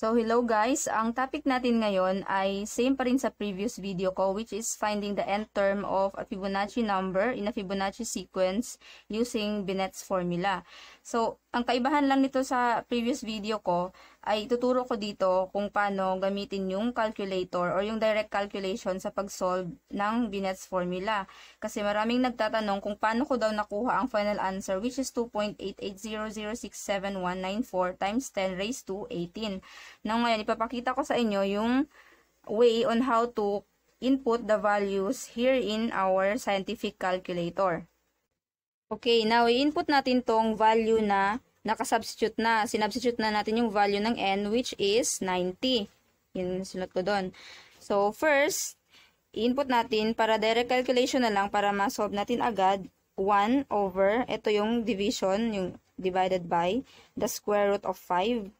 So, hello guys. Ang topic natin ngayon ay same pa rin sa previous video ko which is finding the nth term of a Fibonacci number in a Fibonacci sequence using Binet's formula. So, ang kaibahan lang nito sa previous video ko ay tuturo ko dito kung paano gamitin yung calculator or yung direct calculation sa pag-solve ng Binet's formula. Kasi maraming nagtatanong kung paano ko daw nakuha ang final answer which is 2.8800679194 times 10 raised to 18. Now, ngayon, ipapakita ko sa inyo yung way on how to input the values here in our scientific calculator. Okay, now i-input natin tong value na nakasubstitute na. Sinubstitute na natin yung value ng n which is 90. Yun sulat ko doon. So, first, i-input natin para direct calculation na lang para ma-solve natin agad 1 over, ito yung division, yung divided by the square root of 5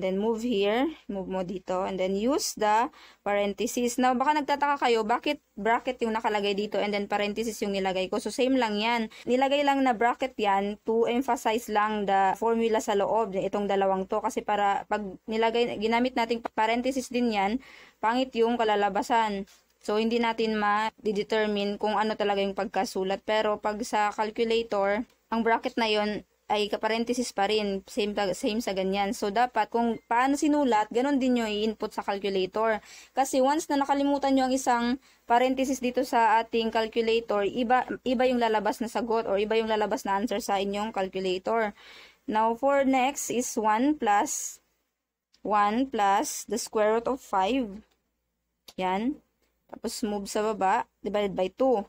Then, move here. Move mo dito. And then, use the parenthesis. Now, baka nagtataka kayo, bakit bracket yung nakalagay dito and then parenthesis yung nilagay ko? So, same lang yan. Nilagay lang na bracket yan to emphasize lang the formula sa loob, itong dalawang to. Kasi para, pag nilagay, ginamit nating parenthesis din yan, pangit yung kalalabasan. So, hindi natin ma-determine kung ano talaga yung pagkasulat. Pero, pag sa calculator, ang bracket na yon ay kaparenthesis pa rin, same, same sa ganyan. So, dapat kung paano sinulat, ganun din nyo i-input sa calculator. Kasi once na nakalimutan nyo ang isang parenthesis dito sa ating calculator, iba, iba yung lalabas na sagot or iba yung lalabas na answer sa inyong calculator. Now, for next is 1 plus 1 plus the square root of 5. Yan. Tapos move sa baba, divided by 2.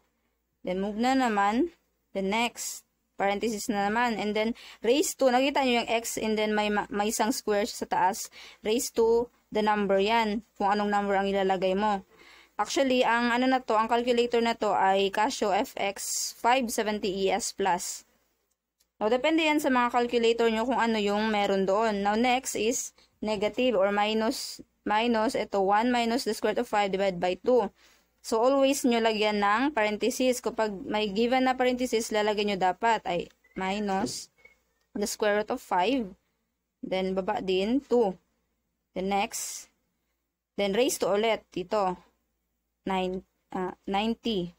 Then move na naman the next parenthesis na naman. And then, raise to, nakita nyo yung x and then may, may isang square sa taas. Raise to the number yan, kung anong number ang ilalagay mo. Actually, ang ano na to, ang calculator na to ay Casio FX 570ES Plus. Now, depende yan sa mga calculator nyo kung ano yung meron doon. Now, next is negative or minus, minus, ito 1 minus the square root of 5 divided by 2. So, always nyo lagyan ng parenthesis. Kapag may given na parenthesis, lalagyan nyo dapat ay minus the square root of 5. Then, baba din, 2. The next, then raise to ulit, dito, 9, uh, 90.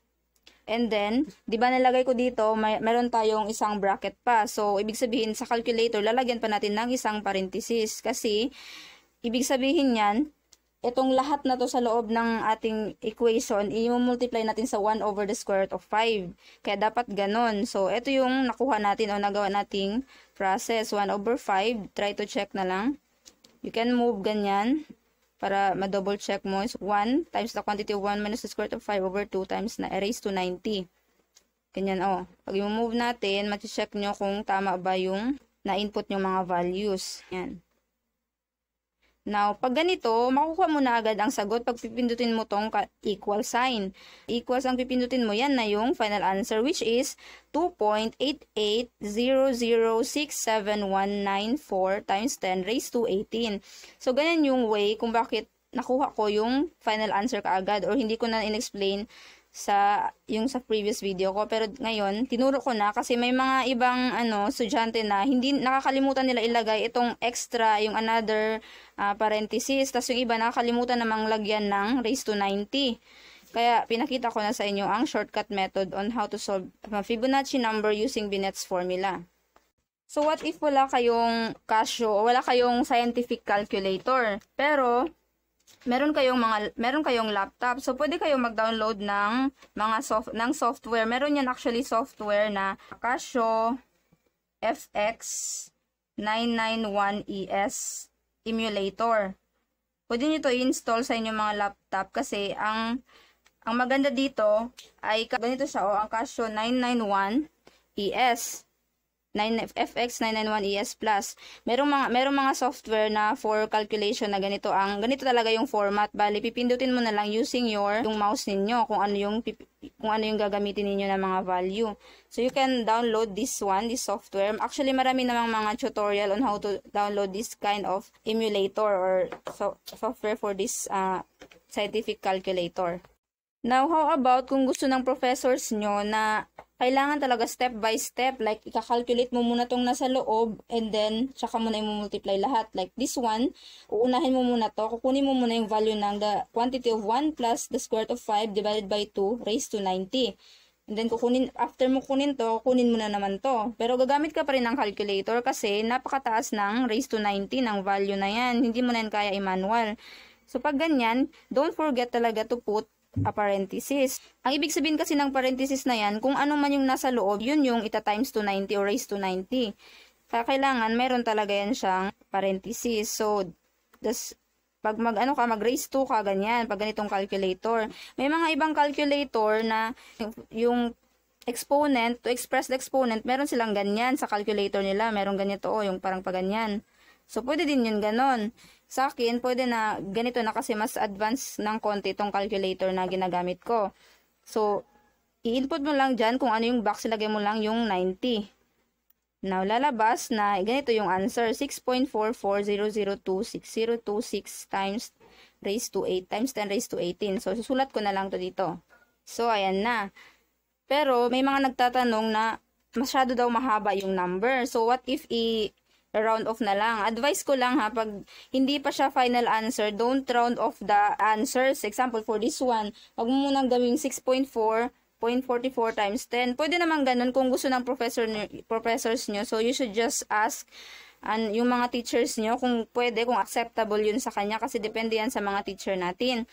And then, di ba nalagay ko dito, may, meron tayong isang bracket pa. So, ibig sabihin, sa calculator, lalagyan pa natin ng isang parenthesis. Kasi, ibig sabihin yan, itong lahat na to sa loob ng ating equation, i-multiply natin sa 1 over the square root of 5. Kaya dapat ganon. So, ito yung nakuha natin o nagawa nating process. 1 over 5. Try to check na lang. You can move ganyan para ma-double check mo. 1 times the quantity of 1 minus the square root of 5 over 2 times na erase to 90. Ganyan, oh. Pag i-move natin, ma-check nyo kung tama ba yung na-input nyo mga values. Yan. Now, pag ganito, makukuha mo na agad ang sagot pag pipindutin mo tong equal sign. Equals ang pipindutin mo, yan na yung final answer which is 2.8800679194 times 10 raised to 18. So, ganyan yung way kung bakit nakuha ko yung final answer kaagad or hindi ko na in-explain sa yung sa previous video ko. Pero ngayon tinuro ko na kasi may mga ibang ano estudyante na hindi nakakalimutan nila ilagay itong extra yung another uh, parenthesis. Tapos yung iba nakakalimutan namang lagyan ng raised to 90 kaya pinakita ko na sa inyo ang shortcut method on how to solve Fibonacci number using Binet's formula. So what if wala kayong Casio wala kayong scientific calculator? Pero meron kayong mga meron kayong laptop. So pwede kayong mag-download ng mga soft ng software. Meron yan actually software na Casio FX 991ES emulator. Pwede niyo to install sa inyong mga laptop kasi ang ang maganda dito ay ganito siya o ang Casio 991ES. 9FX 991ES Plus. Merong mga merong mga software na for calculation na ganito ang ganito talaga yung format. Bali pipindutin mo na lang using your yung mouse ninyo kung ano yung kung ano yung gagamitin ninyo na mga value. So you can download this one, this software. Actually marami namang mga tutorial on how to download this kind of emulator or so, software for this uh, scientific calculator. Now, how about kung gusto ng professors nyo na kailangan talaga step by step. Like, ikakalculate mo muna tong nasa loob and then, tsaka mo na i-multiply lahat. Like this one, uunahin mo muna to. Kukunin mo muna yung value ng the quantity of 1 plus the square root of 5 divided by 2 raised to 90. And then, kukunin, after mo kunin to, kunin mo na naman to. Pero gagamit ka pa rin ng calculator kasi napakataas ng raised to 90 ng value na yan. Hindi mo na yan kaya i-manual. So, pag ganyan, don't forget talaga to put a parenthesis. Ang ibig sabihin kasi ng parenthesis na yan, kung ano man yung nasa loob, yun yung ita times to 90 or raise to 90. Kaya kailangan, meron talaga yan siyang parenthesis. So, das, pag mag ano ka, mag raise to ka, ganyan, pag ganitong calculator. May mga ibang calculator na yung exponent, to express the exponent, meron silang ganyan sa calculator nila. Meron ganito, oh, yung parang paganyan. So, pwede din yun ganon. Sa akin, pwede na ganito na kasi mas advanced ng konti itong calculator na ginagamit ko. So, i-input mo lang dyan kung ano yung box, ilagay mo lang yung 90. Now, lalabas na ganito yung answer. 6.44002626 times raised to 8 times 10 raised to 18. So, susulat ko na lang to dito. So, ayan na. Pero, may mga nagtatanong na masyado daw mahaba yung number. So, what if i round off na lang. Advice ko lang ha, pag hindi pa siya final answer, don't round off the answers. Example, for this one, wag mo munang gawing 6.4 0.44 times 10. Pwede naman ganun kung gusto ng professor professors nyo. So, you should just ask and yung mga teachers nyo kung pwede, kung acceptable yun sa kanya kasi depende yan sa mga teacher natin.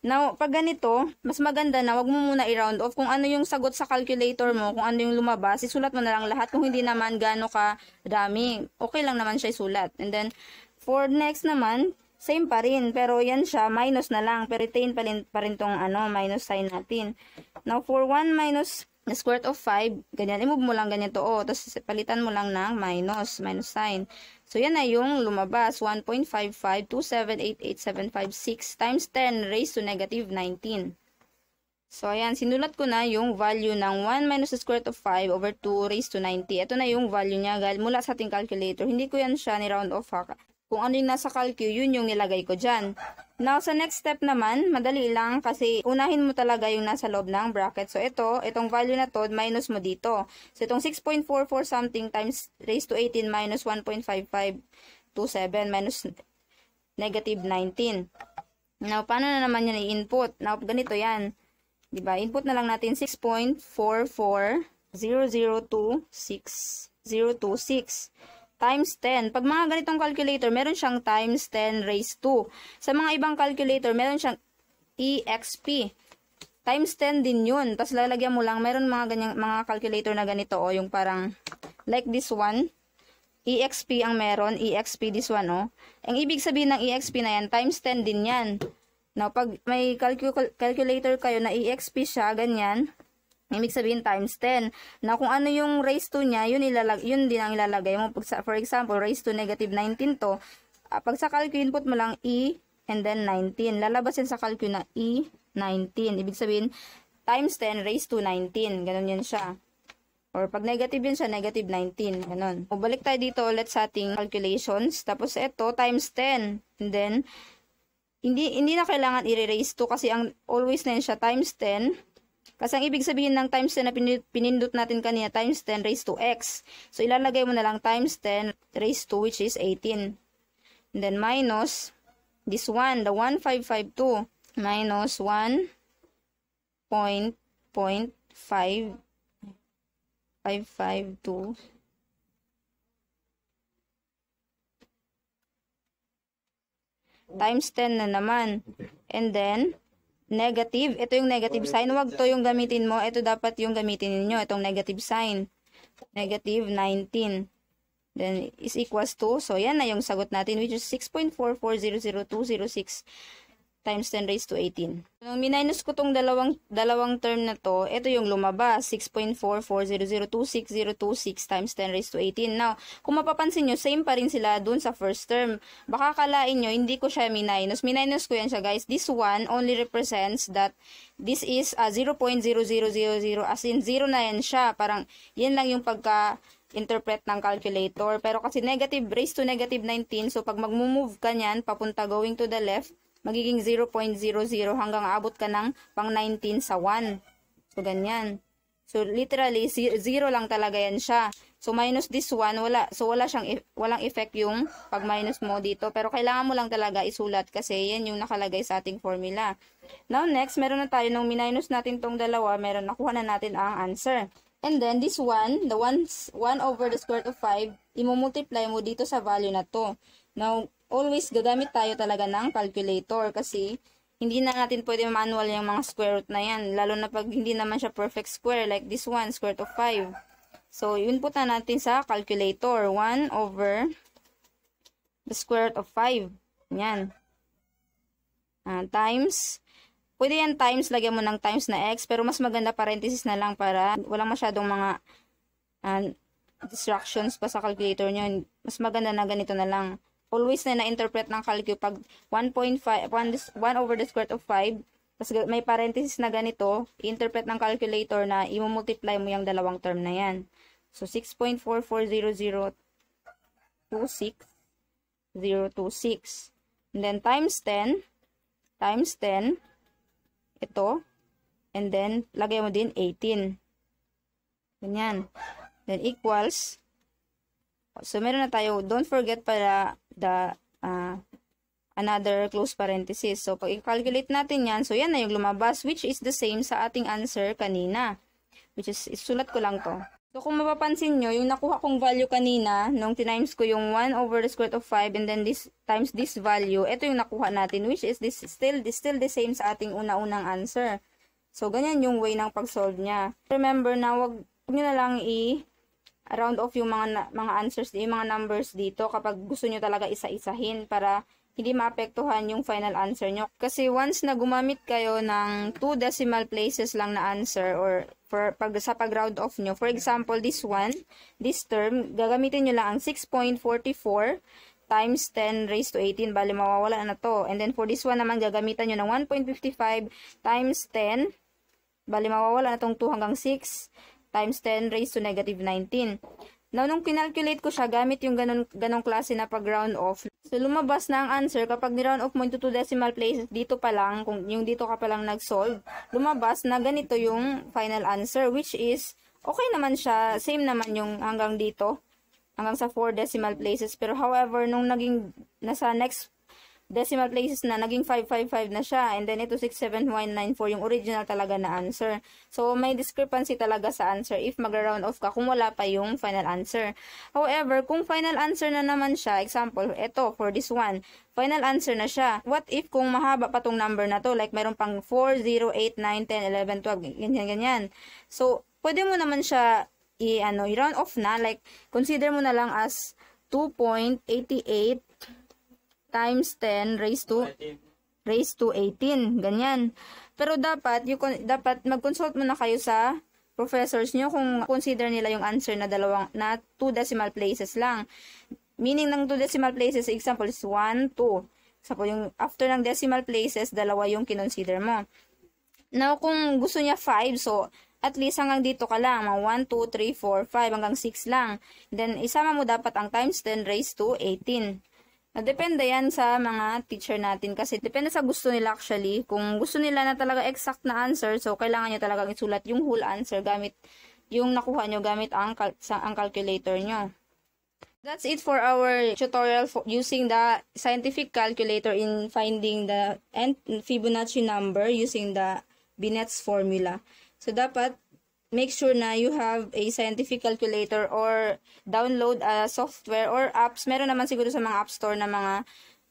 Now, pag ganito, mas maganda na wag mo muna i-round off kung ano yung sagot sa calculator mo, kung ano yung lumabas, isulat mo na lang lahat kung hindi naman gaano ka dami. Okay lang naman siya isulat. And then, for next naman, same pa rin. Pero yan siya, minus na lang. Pero retain pa rin, pa rin tong ano, minus sign natin. Now, for 1 minus the square root of 5, ganyan, i-move mo lang ganyan to, oh. Tapos, palitan mo lang ng minus, minus sign. So, yan na yung lumabas. 1.55278876 times 10 raised to negative 19. So, ayan, sinulat ko na yung value ng 1 minus square root of 5 over 2 raised to 90. Ito na yung value niya mula sa ating calculator. Hindi ko yan siya ni-round off ha. Kung ano yung nasa calcu, yun yung nilagay ko dyan. Now, sa next step naman, madali lang kasi unahin mo talaga yung nasa loob ng bracket. So, ito, itong value na to, minus mo dito. So, itong 6.44 something times raised to 18 minus 1.5527 minus negative 19. Now, paano na naman yan i-input? Now, ganito yan. Diba? Input na lang natin 6.440026 times 10. Pag mga ganitong calculator, meron siyang times 10 raised to. Sa mga ibang calculator, meron siyang EXP. Times 10 din yun. Tapos lalagyan mo lang, meron mga ganyang, mga calculator na ganito, o oh, yung parang, like this one, EXP ang meron, EXP this one, oh. Ang ibig sabihin ng EXP na yan, times 10 din yan. Now, pag may calcul calculator kayo na EXP siya, ganyan, Ibig sabihin times 10. Na kung ano yung raise to niya, yun, ilalag yun din ang ilalagay mo. Pag sa, for example, raise to negative 19 to, uh, pag sa calcu input mo lang E and then 19. Lalabas yan sa calcu na E 19. Ibig sabihin, times 10 raised to 19. Ganun yan siya. Or pag negative yun siya, negative 19. Ganun. O balik tayo dito ulit sa ating calculations. Tapos ito, times 10. And then, hindi, hindi na kailangan i-raise to kasi ang always na yun siya times 10 kasi ang ibig sabihin ng times 10 na pinindot natin kanina, times 10 raised to x. So, ilalagay mo na lang times 10 raised to which is 18. And then, minus this one, the 1552, minus 1 point, point 5, 552, times 10 na naman. And then, negative. Ito yung negative sign. Huwag to yung gamitin mo. Ito dapat yung gamitin ninyo. Itong negative sign. Negative 19. Then, is equals to. So, yan na yung sagot natin, which is 6.4400206 times 10 raised to 18. Nung minus ko tong dalawang, dalawang term na to, ito yung lumabas, 6.440026026 times 10 raised to 18. Now, kung mapapansin nyo, same pa rin sila dun sa first term. Baka kalain nyo, hindi ko siya minus. Minus ko yan siya guys. This one only represents that this is a 0.0000 as in 0 na yan siya. Parang, yan lang yung pagka interpret ng calculator. Pero kasi negative raised to negative 19, so pag mag-move ka niyan, papunta going to the left, magiging 0.00 hanggang abot ka ng pang 19 sa 1. So, ganyan. So, literally, zero lang talaga yan siya. So, minus this one, wala. So, wala siyang, walang effect yung pag minus mo dito. Pero, kailangan mo lang talaga isulat kasi yan yung nakalagay sa ating formula. Now, next, meron na tayo nung minus natin tong dalawa, meron, nakuha na natin ang answer. And then, this one, the 1 over the square root of 5, imumultiply mo dito sa value na to. Now, always gagamit tayo talaga ng calculator kasi hindi na natin pwede manual yung mga square root na yan. Lalo na pag hindi naman siya perfect square like this one, square root of 5. So, po na natin sa calculator. 1 over the square root of 5. Yan. Uh, times. Pwede yan times, lagyan mo ng times na x. Pero mas maganda parenthesis na lang para walang masyadong mga uh, distractions pa sa calculator nyo. Mas maganda na ganito na lang always na na-interpret ng calcu pag 1.5, 1, 1 over the square root of 5, tapos may parenthesis na ganito, i-interpret ng calculator na i-multiply mo yung dalawang term na yan. So, 6.440026026. And then, times 10, times 10, ito, and then, lagay mo din 18. Ganyan. Then, equals, so, meron na tayo, don't forget para the uh, another close parenthesis. So, pag i-calculate natin yan, so yan na yung lumabas, which is the same sa ating answer kanina. Which is, isulat ko lang to. So, kung mapapansin nyo, yung nakuha kong value kanina, nung tinimes ko yung 1 over the square root of 5, and then this times this value, ito yung nakuha natin, which is this still, this still the same sa ating una-unang answer. So, ganyan yung way ng pag-solve niya. Remember na, wag nyo na lang i- round off yung mga mga answers, yung mga numbers dito kapag gusto nyo talaga isa-isahin para hindi maapektuhan yung final answer nyo. Kasi once na gumamit kayo ng two decimal places lang na answer or for, pag, sa pag-round off nyo, for example, this one, this term, gagamitin nyo lang ang 6.44 times 10 raised to 18, bali mawawala na to. And then for this one naman, gagamitan nyo ng 1.55 times 10, bali mawawala na tong 2 hanggang 6 times 10 raised to negative 19. Now, nung kinalculate ko siya, gamit yung ganun, ganong klase na pag-round off. So, lumabas na ang answer kapag ni-round off mo into 2 decimal places, dito pa lang, kung yung dito ka pa lang nag-solve, lumabas na ganito yung final answer, which is, okay naman siya, same naman yung hanggang dito, hanggang sa 4 decimal places. Pero, however, nung naging, nasa next decimal places na, naging 555 na siya. And then, ito 67194, yung original talaga na answer. So, may discrepancy talaga sa answer if mag-round off ka kung wala pa yung final answer. However, kung final answer na naman siya, example, ito, for this one, final answer na siya. What if kung mahaba pa tong number na to, like meron pang 4, 0, 8, 9, 10, 11, 12, ganyan, ganyan. So, pwede mo naman siya i ano i-round off na like consider mo na lang as 2.88 times 10 raised to raised to 18. Ganyan. Pero dapat, you, dapat mag-consult muna kayo sa professors nyo kung consider nila yung answer na dalawang na 2 decimal places lang. Meaning ng 2 decimal places, example is 1, 2. Example, yung after ng decimal places, dalawa yung kinonsider mo. Now, kung gusto niya 5, so at least hanggang dito ka lang, mga 1, 2, 3, 4, 5, hanggang 6 lang. Then, isama mo dapat ang times 10 raised to 18. Depende yan sa mga teacher natin kasi depende sa gusto nila actually. Kung gusto nila na talaga exact na answer, so kailangan nyo talagang isulat yung whole answer gamit yung nakuha nyo gamit ang, sa, ang calculator nyo. That's it for our tutorial for using the scientific calculator in finding the Fibonacci number using the Binet's formula. So, dapat make sure na you have a scientific calculator or download a software or apps. Meron naman siguro sa mga app store na mga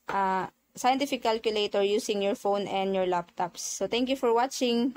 uh, scientific calculator using your phone and your laptops. So, thank you for watching.